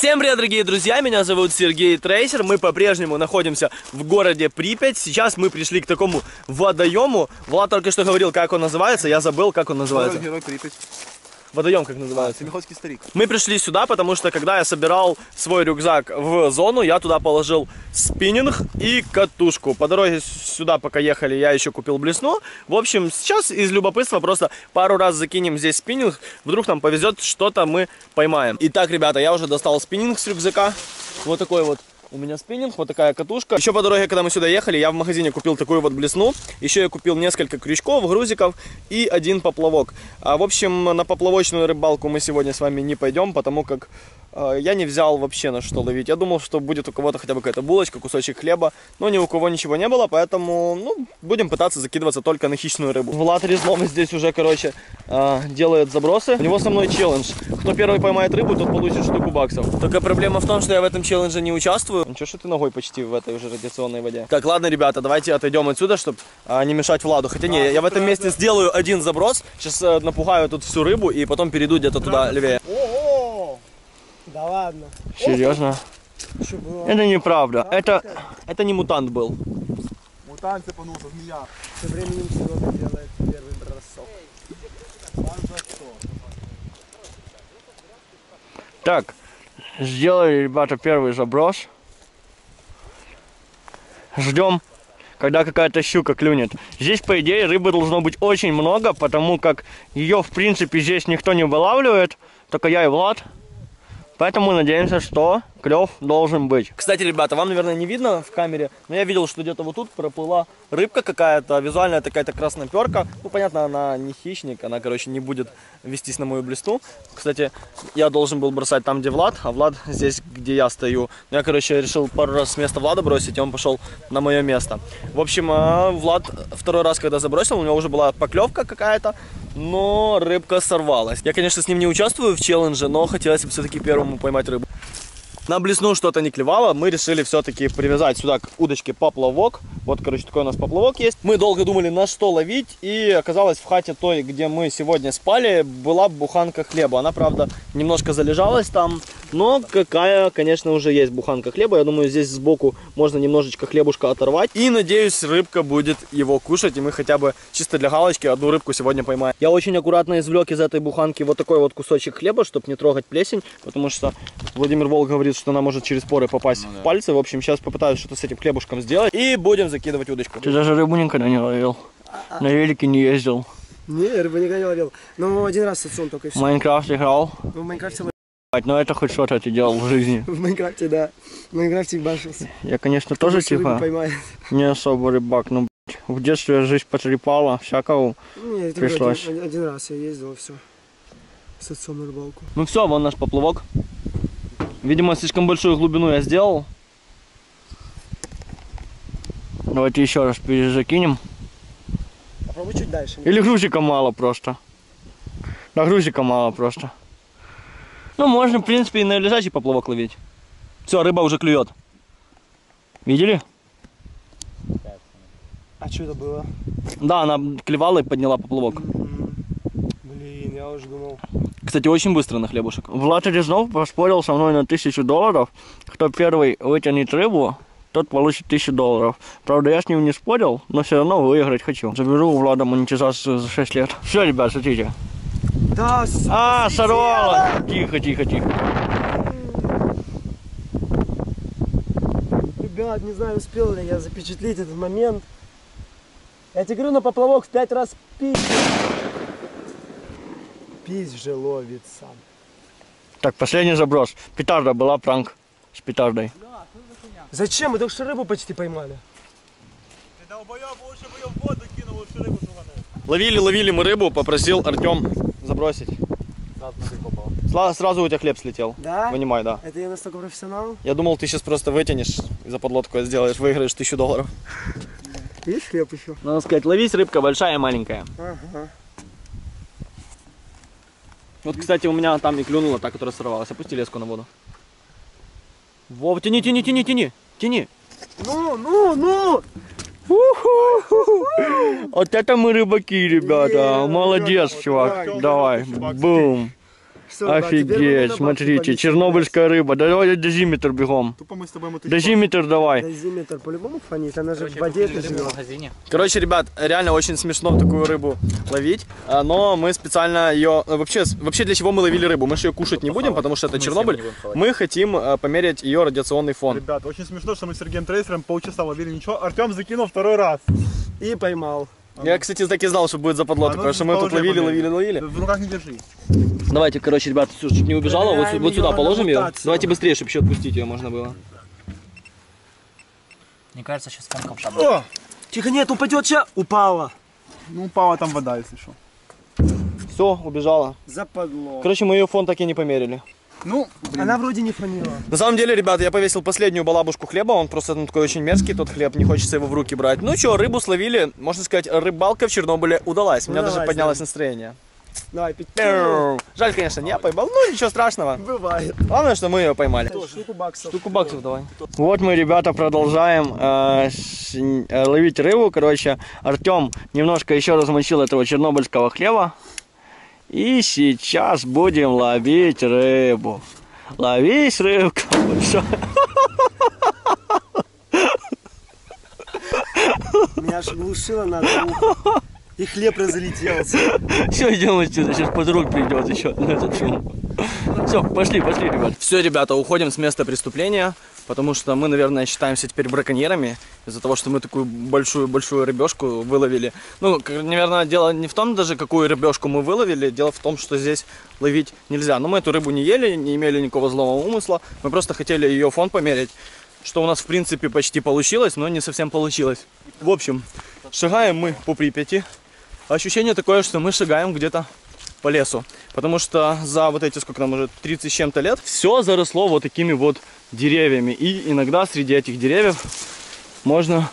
Всем привет, дорогие друзья, меня зовут Сергей Трейсер, мы по-прежнему находимся в городе Припять. Сейчас мы пришли к такому водоему. Влад только что говорил, как он называется, я забыл, как он называется. Герой Припять. Водоем как называется. Семихольский старик. Мы пришли сюда, потому что когда я собирал свой рюкзак в зону, я туда положил спиннинг и катушку. По дороге сюда, пока ехали, я еще купил блесну. В общем, сейчас из любопытства просто пару раз закинем здесь спиннинг. Вдруг нам повезет, что-то мы поймаем. Итак, ребята, я уже достал спиннинг с рюкзака. Вот такой вот у меня спиннинг, вот такая катушка. Еще по дороге, когда мы сюда ехали, я в магазине купил такую вот блесну. Еще я купил несколько крючков, грузиков и один поплавок. А, в общем, на поплавочную рыбалку мы сегодня с вами не пойдем, потому как я не взял вообще на что ловить. Я думал, что будет у кого-то хотя бы какая-то булочка, кусочек хлеба, но ни у кого ничего не было, поэтому ну, будем пытаться закидываться только на хищную рыбу. Влад Резлов здесь уже, короче, э, делает забросы. У него со мной челлендж. Кто первый поймает рыбу, тот получит штуку баксов. Только проблема в том, что я в этом челлендже не участвую. Ничего, что ты ногой почти в этой уже радиационной воде. Так, ладно, ребята, давайте отойдем отсюда, чтобы не мешать Владу. Хотя не, я в этом месте сделаю один заброс. Сейчас э, напугаю тут всю рыбу и потом перейду где-то туда левее. Да ладно. Серьезно? Что было? Это неправда. Это, это не мутант был. Мутант цепанулся, змея. Тем временем Серега делает первый бросок. Так, сделали, ребята, первый заброс. Ждем, когда какая-то щука клюнет. Здесь, по идее, рыбы должно быть очень много, потому как ее, в принципе, здесь никто не вылавливает, только я и Влад. Поэтому надеемся, что клев должен быть. Кстати, ребята, вам, наверное, не видно в камере, но я видел, что где-то вот тут проплыла рыбка какая-то, визуальная такая-то красноперка. Ну, понятно, она не хищник, она, короче, не будет вестись на мою блесту. Кстати, я должен был бросать там, где Влад, а Влад здесь, где я стою. Но я, короче, решил пару раз с места Влада бросить, и он пошел на мое место. В общем, а, Влад второй раз, когда забросил, у него уже была поклевка какая-то, но рыбка сорвалась. Я, конечно, с ним не участвую в челлендже, но хотелось бы все-таки первому поймать рыбу. На блесну что-то не клевало, мы решили все-таки привязать сюда к удочке поплавок. Вот, короче, такой у нас поплавок есть. Мы долго думали, на что ловить, и оказалось в хате той, где мы сегодня спали, была буханка хлеба. Она, правда, немножко залежалась там, но какая, конечно, уже есть буханка хлеба. Я думаю, здесь сбоку можно немножечко хлебушка оторвать. И, надеюсь, рыбка будет его кушать, и мы хотя бы чисто для галочки одну рыбку сегодня поймаем. Я очень аккуратно извлек из этой буханки вот такой вот кусочек хлеба, чтобы не трогать плесень, потому что Владимир Волк говорит, что она может через поры попасть Ну да. в пальцы. В общем, сейчас попытаюсь что-то с этим хлебушком сделать. И будем закидывать удочку. Ты даже рыбу никогда не ловил. На велике не ездил. Не, рыбу никогда не ловил. Ну, один раз с отцом только и В все. Майнкрафт играл. В Майнкрафте, Ну это хоть что-то ты делал в жизни. в Майнкрафте, да. В Майнкрафте башился. Я, конечно, тоже Может, рыбу типа не особо рыбак, но блядь, в детстве жизнь потрепала, всякого. Не, это Пришлось. Один, один раз я ездил, все. С отцом на рыбалку. Ну все, вон наш поплавок. Видимо, слишком большую глубину я сделал. Давайте еще раз перезакинем. Попробуй чуть дальше. Или грузика мало просто. Да грузика мало просто. Ну, можно, в принципе, и на лежачий поплавок ловить. Все, рыба уже клюет. Видели? А что это было? Да, она клевала и подняла поплавок. Блин, я уже думал. Кстати, очень быстро на хлебушек. Влад Резнов поспорил со мной на тысячу долларов. Кто первый вытянет рыбу, тот получит тысячу долларов. Правда, я с ним не спорил, но все равно выиграть хочу. Заберу у Влада монетизацию за 6 лет. Все, ребят, смотрите. Да, А, сорвало! Тихо, тихо, тихо. Ребят, не знаю, успел ли я запечатлеть этот момент. Я тебе говорю, на поплавок в пять раз пись. Пись же ловит сам. Так, последний заброс. Петарда была, пранк с петардой. Зачем? Мы только что рыбу почти поймали. Ловили, ловили мы рыбу, попросил Артем забросить. Сла- Сразу у тебя хлеб слетел. Да? Вынимай, да. Это я настолько профессионал? Я думал, ты сейчас просто вытянешь и за подлодку сделаешь, выиграешь тысячу долларов. Есть хлеб еще? Надо сказать, ловись рыбка большая и маленькая. Ага. Вот, кстати, у меня там и клюнула та, которая сорвалась. Опусти леску на воду. Вов, тяни, тяни, тяни, тяни, тяни. Ну, ну, ну! Вот это мы рыбаки, ребята. Молодец, чувак. Давай, бум. Офигеть, смотрите, чернобыльская рыба. Давай дозиметр бегом. Тупо мы с тобой мотылька. Дозиметр давай. Дозиметр по-любому фонит, она же в воде это живет. магазине. Короче, ребят, реально очень смешно такую рыбу ловить, а, но мы специально ее... Вообще, вообще для чего мы ловили рыбу? Мы же ее кушать не будем, потому что это Чернобыль. Мы хотим э, померить ее радиационный фон. Ребята, очень смешно, что мы с Сергеем Трейсером полчаса ловили ничего. Артем закинул второй раз. И поймал. Я, кстати, так и знал, что будет западло А, ну, такое, что мы тут ловили, ловили, ловили. В руках не держи. Давайте, короче, ребят, всё, чуть не убежала, вот, Проверяем вот сюда положим ее. Давайте быстрее, чтобы еще отпустить ее можно было. Мне кажется, сейчас ковша О! Тихо, нет, упадет сейчас. Упала. Ну, упала там вода, если что. Все, убежала. Западло. Короче, мы ее фон так и не померили. Ну, блин. Она вроде не фонила. На самом деле, ребята, я повесил последнюю балабушку хлеба, он просто ну, такой очень мерзкий, тот хлеб, не хочется его в руки брать. Ну что, рыбу словили, можно сказать, рыбалка в Чернобыле удалась. У меня даже поднялось да. настроение. Давай, пить. Жаль, конечно, не я поймал, ну ничего страшного. Бывает. Главное, что мы ее поймали. Штуку баксов. Штуку баксов давай. Вот мы, ребята, продолжаем э, с- э, ловить рыбу. Короче, Артем немножко еще размочил этого чернобыльского хлеба. И сейчас будем ловить рыбу. Ловись, рыбка. Меня аж глушило на. И хлеб разлетелся. Все, идем отсюда, сейчас подруг придет еще на этот шум. Все, пошли, пошли, ребят. Все, ребята, уходим с места преступления, потому что мы, наверное, считаемся теперь браконьерами из-за того, что мы такую большую-большую рыбешку выловили. Ну, наверное, дело не в том даже, какую рыбешку мы выловили, дело в том, что здесь ловить нельзя. Но мы эту рыбу не ели, не имели никакого злого умысла, мы просто хотели ее фон померить, что у нас, в принципе, почти получилось, но не совсем получилось. В общем, шагаем мы по Припяти. Ощущение такое, что мы шагаем где-то по лесу. Потому что за вот эти, сколько нам уже, 30 с чем-то лет, все заросло вот такими вот деревьями. И иногда среди этих деревьев можно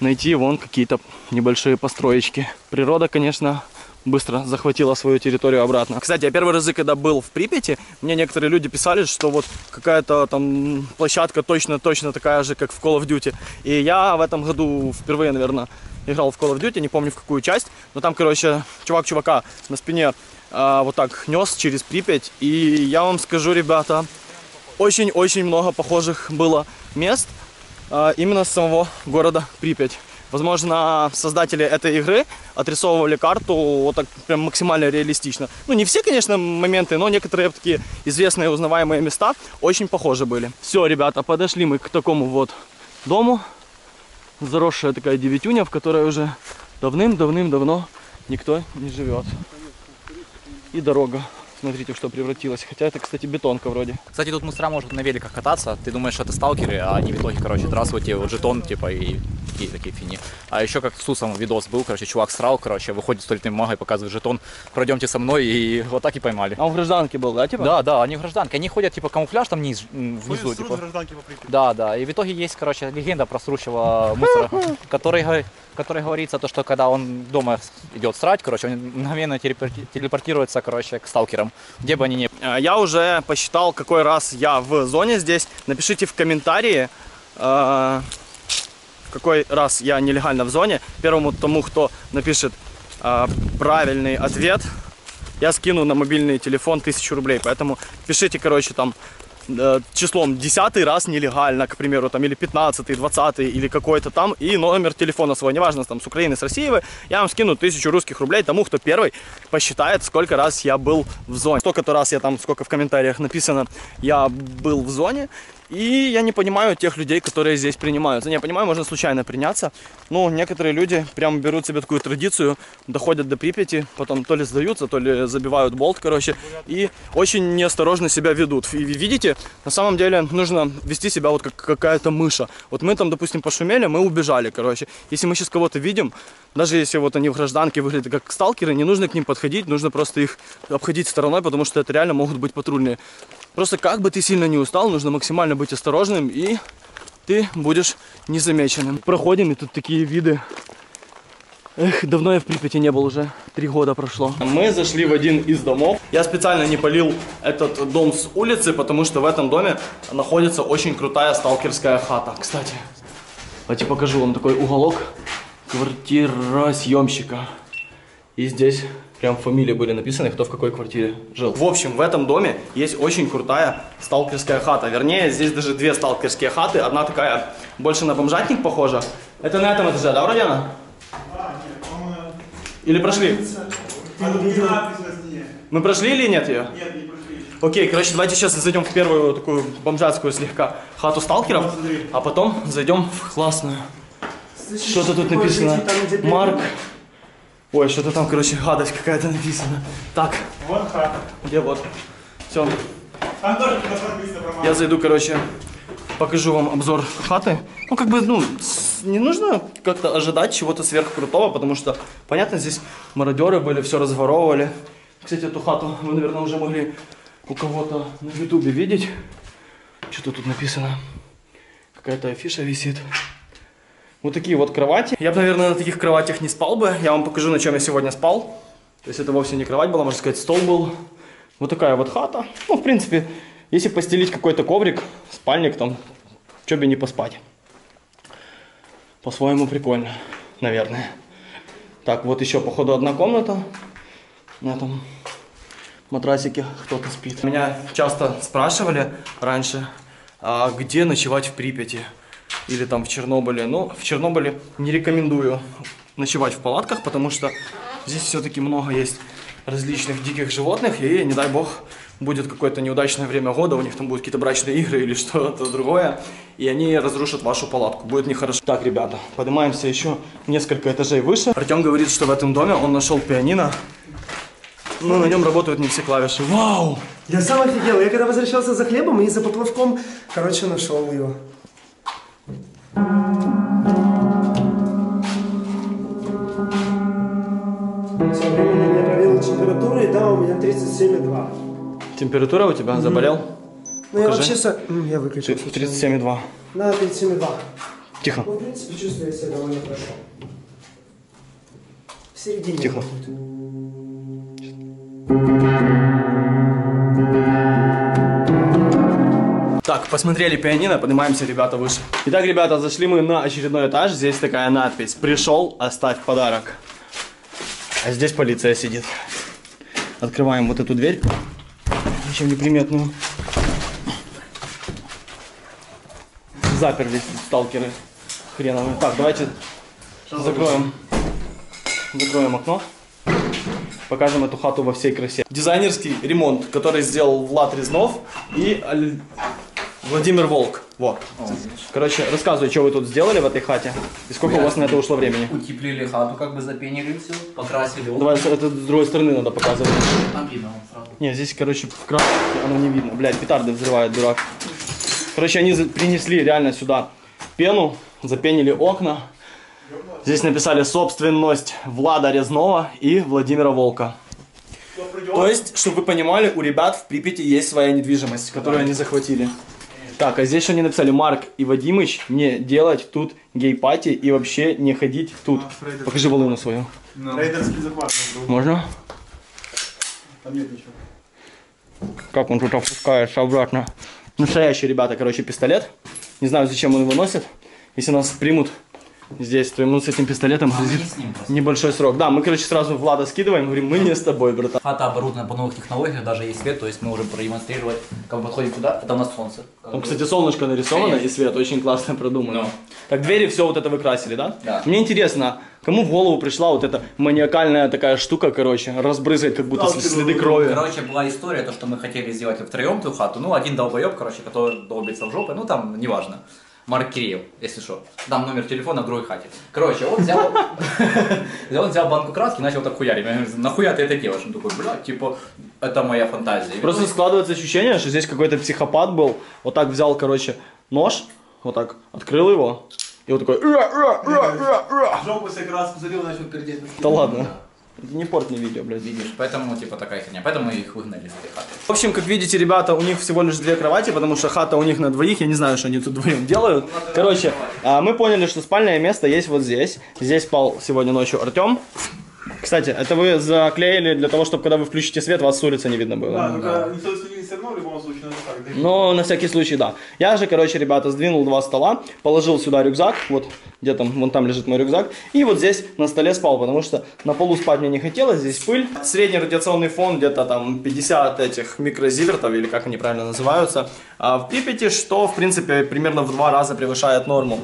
найти вон какие-то небольшие построечки. Природа, конечно, быстро захватила свою территорию обратно. Кстати, я первый раз, когда был в Припяти, мне некоторые люди писали, что вот какая-то там площадка точно-точно такая же, как в Call of Duty. И я в этом году впервые, наверное, играл в Call of Duty, не помню в какую часть, но там, короче, чувак чувака на спине а, вот так нес через Припять. И я вам скажу, ребята, очень-очень много похожих было мест а, именно с самого города Припять. Возможно, создатели этой игры отрисовывали карту вот так прям максимально реалистично. Ну, не все, конечно, моменты, но некоторые такие известные узнаваемые места очень похожи были. Все, ребята, подошли мы к такому вот дому. Заросшая такая девятюня, в которой уже давным-давным-давно никто не живет. И дорога. Смотрите, что превратилась. Хотя это, кстати, бетонка вроде. Кстати, тут мусора могут на великах кататься. Ты думаешь, это сталкеры, а они в итоге, короче, здравствуйте, вот жетон, типа, и такие такие фини. А еще как с Усом видос был, короче, чувак срал, короче, выходит с туалетной бумагой, показывает жетон, пройдемте со мной, и вот так и поймали. А он в гражданке был, да, типа? Да, да, они в гражданке, они ходят, типа, камуфляж там низ, внизу, Ходит типа. срут гражданки по Припяти. Да, да. И в итоге есть, короче, легенда про срущего мусора, который, го- в которой говорится то, что когда он дома идет срать, короче, он мгновенно телепорти- телепортируется, короче, к сталкерам, где бы они ни Э, Я уже посчитал, какой раз я в зоне здесь. Напишите в комментарии, э, какой раз я нелегально в зоне. Первому тому, кто напишет э, правильный ответ, я скину на мобильный телефон тысячу рублей. Поэтому пишите, короче, там числом 10 раз нелегально, к примеру, там, или 15, 20 или какой-то там, и номер телефона свой, неважно, там, с Украины, с России вы, я вам скину тысячу русских рублей тому, кто первый посчитает, сколько раз я был в зоне. Сколько-то раз я там, сколько в комментариях написано, я был в зоне, и я не понимаю тех людей, которые здесь принимаются. Не, я понимаю, можно случайно приняться, но некоторые люди прям берут себе такую традицию, доходят до Припяти, потом то ли сдаются, то ли забивают болт, короче, и очень неосторожно себя ведут. И видите, на самом деле нужно вести себя вот как какая-то мыша. Вот мы там, допустим, пошумели, мы убежали, короче. Если мы сейчас кого-то видим, даже если вот они в гражданке выглядят как сталкеры, не нужно к ним подходить, нужно просто их обходить стороной, потому что это реально могут быть патрульные. Просто как бы ты сильно не устал, нужно максимально быть осторожным, и ты будешь незамеченным. Проходим, и тут такие виды. Эх, давно я в Припяти не был уже. Три года прошло. Мы зашли в один из домов. Я специально не полил этот дом с улицы, потому что в этом доме находится очень крутая сталкерская хата. Кстати, давайте покажу вам такой уголок квартира съемщика. И здесь Прям фамилии были написаны, кто в какой квартире жил. В общем, в этом доме есть очень крутая сталкерская хата. Вернее, здесь даже две сталкерские хаты. Одна такая больше на бомжатник похожа. Это на этом этаже, да, вроде она? Или прошли? Ты не видел? Мы прошли или нет ее? Нет, не прошли. Окей, короче, давайте сейчас зайдем в первую такую бомжатскую слегка хату сталкеров, а потом зайдем в классную. Что-то тут написано. Марк. Ой, что-то там, короче, гадость какая-то написана. Так, Вот хата. где вот? Все, промазал. я зайду, короче, покажу вам обзор хаты. Ну, как бы, ну, не нужно как-то ожидать чего-то сверхкрутого, потому что, понятно, здесь мародеры были, все разворовывали. Кстати, эту хату вы, наверное, уже могли у кого-то на ютубе видеть. Что-то тут написано. Какая-то афиша висит. Вот такие вот кровати. Я бы, наверное, на таких кроватях не спал бы. Я вам покажу, на чем я сегодня спал. То есть это вовсе не кровать была, можно сказать, стол был. Вот такая вот хата. Ну, в принципе, если постелить какой-то коврик, спальник там, что бы не поспать. По-своему прикольно, наверное. Так, вот еще, походу, одна комната. На этом матрасике кто-то спит. Меня часто спрашивали раньше, а где ночевать в Припяти или там в Чернобыле. Ну, в Чернобыле не рекомендую ночевать в палатках, потому что здесь все-таки много есть различных диких животных, и, не дай бог, будет какое-то неудачное время года, у них там будут какие-то брачные игры или что-то другое, и они разрушат вашу палатку, будет нехорошо. Так, ребята, поднимаемся еще несколько этажей выше. Артем говорит, что в этом доме он нашел пианино, но на нем работают не все клавиши. Вау! Я сам офигел. Я когда возвращался за хлебом и за поплавком, короче, нашел ее. Тем временем я проверил температуру, и да, у меня 37,2. Температура у тебя заболел? Ну, я вообще... со- М, Я выключил. 37,2. Да, 37,2. Тихо. Ну, в принципе, чувствую себя довольно хорошо. В середине. Тихо. будет. Посмотрели пианино, поднимаемся, ребята, выше. Итак, ребята, зашли мы на очередной этаж. Здесь такая надпись. Пришел, оставь подарок. А здесь полиция сидит. Открываем вот эту дверь. Ничем неприметную. Заперлись сталкеры хреновые. Так, давайте закроем, закроем окно. Покажем эту хату во всей красе. Дизайнерский ремонт, который сделал Влад Резнов и Аль- Владимир Волк. Вот. Короче, рассказывай, что вы тут сделали в этой хате и сколько у вас на это ушло времени. Утеплили хату, как бы запенили все, покрасили. Давай, это с другой стороны надо показывать. там видно сразу. Не, здесь, короче, в краске оно не видно. Блядь, петарды взрывает, дурак. Короче, они принесли реально сюда пену, запенили окна. Здесь написали собственность Влада Резнова и Владимира Волка. То есть, чтобы вы понимали, у ребят в Припяти есть своя недвижимость, которую они захватили. Так, а здесь что они написали? Марк и Вадимыч, не делать тут гей-пати и вообще не ходить тут. Покажи волыну свою. Рейдерский захват. Можно? Там нет ничего. Как он тут опускается обратно. Настоящий, ребята, короче, пистолет. Не знаю, зачем он его носит. Если нас примут здесь, то ему с этим пистолетом грозит не с ним просто. небольшой срок. Да, мы, короче, сразу Влада скидываем, говорим, мы не с тобой, братан. Хата оборудована по новых технологиях, даже есть свет, то есть мы уже продемонстрировать, как мы подходим туда, это у нас солнце. Там, кстати, солнышко нарисовано и свет очень классно продумано. Ну. Так, двери все вот это выкрасили, да? Да. Мне интересно, кому в голову пришла вот эта маниакальная такая штука, короче, разбрызгать как будто следы крови. Короче, была история, то, что мы хотели сделать втроем ту хату. Ну, один долбоеб, короче, который долбится в жопу, ну, там, неважно. Марк Киреев, если что. Там номер телефона в другой хате. Короче, он взял, он взял банку краски и начал так хуярить. Я говорю, нахуя ты это делаешь? Он такой, блядь, типа, это моя фантазия. И Просто складывается ощущение, что здесь какой-то психопат был, вот так взял, короче, нож, вот так, открыл его, и вот такой. Жопу себе краску залил, начал пердеть на да ладно, не порт не видео, блядь. Видишь, поэтому, типа, такая херня. Поэтому их выгнали из этой хаты. В общем, как видите, ребята, у них всего лишь две кровати, потому что хата у них на двоих, я не знаю, что они тут вдвоем делают. Короче, а, мы поняли, что спальное место есть вот здесь. Здесь спал сегодня ночью Артем. Кстати, это вы заклеили для того, чтобы когда вы включите свет, вас с улицы не видно было. Да, только никто не все равно в любом случае надо так Но на всякий случай, да. Я же, короче, ребята, сдвинул два стола, положил сюда рюкзак, вот где там, вон там лежит мой рюкзак, и вот здесь на столе спал, потому что на полу спать мне не хотелось, здесь пыль. Средний радиационный фон где-то там 50 этих микрозивертов, или как они правильно называются, а в Припяти, что, в принципе, примерно в два раза превышает норму.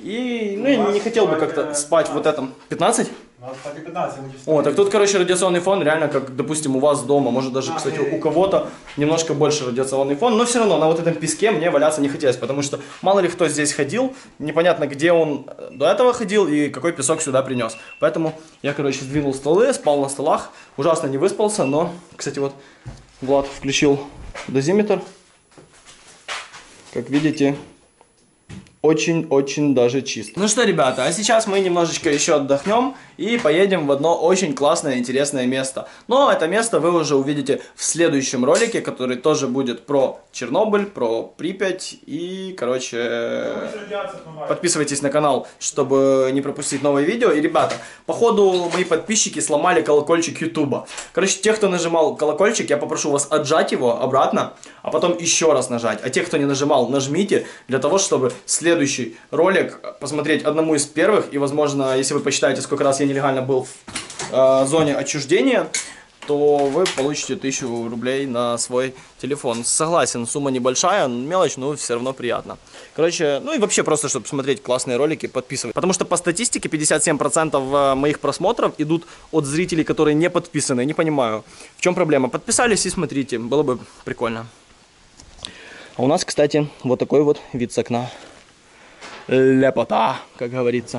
И, ну, я не хотел бы как-то спать вот этом. 15? Надо спать и 15, мы чисто О, так тут, короче, радиационный фон реально, как, допустим, у вас дома. Может, даже, кстати, у кого-то немножко больше радиационный фон. Но все равно на вот этом песке мне валяться не хотелось, потому что мало ли кто здесь ходил, непонятно, где он до этого ходил и какой песок сюда принес. Поэтому я, короче, сдвинул столы, спал на столах. Ужасно не выспался, но, кстати, вот Влад включил дозиметр. Как видите, очень-очень даже чисто. Ну что, ребята, а сейчас мы немножечко еще отдохнем и поедем в одно очень классное, интересное место. Но это место вы уже увидите в следующем ролике, который тоже будет про Чернобыль, про Припять и, короче, подписывайтесь на канал, чтобы не пропустить новые видео. И, ребята, походу мои подписчики сломали колокольчик Ютуба. Короче, тех, кто нажимал колокольчик, я попрошу вас отжать его обратно, а потом еще раз нажать. А тех, кто не нажимал, нажмите для того, чтобы следующий ролик посмотреть одному из первых. И, возможно, если вы посчитаете, сколько раз я нелегально был в э, зоне отчуждения, то вы получите 1000 рублей на свой телефон. Согласен, сумма небольшая, мелочь, но все равно приятно. Короче, ну и вообще просто, чтобы смотреть классные ролики, подписывайтесь. Потому что по статистике 57% моих просмотров идут от зрителей, которые не подписаны. Не понимаю, в чем проблема. Подписались и смотрите, было бы прикольно. А у нас, кстати, вот такой вот вид с окна. Лепота, как говорится.